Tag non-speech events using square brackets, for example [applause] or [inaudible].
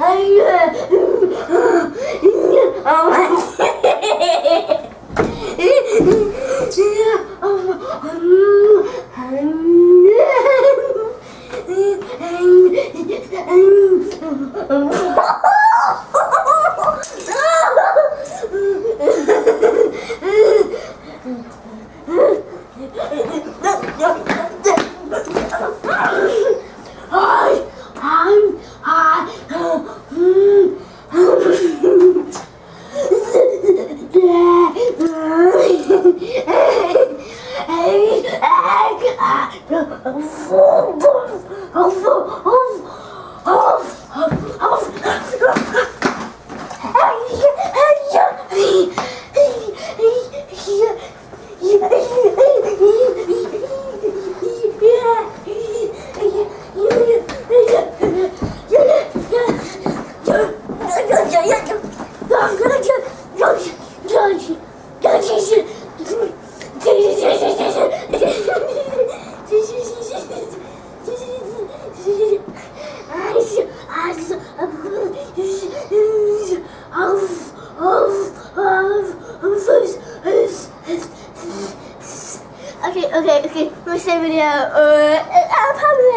Oh, hey! [laughs] Oh, [laughs] Okay, okay, okay. My same video. Uh, I'll probably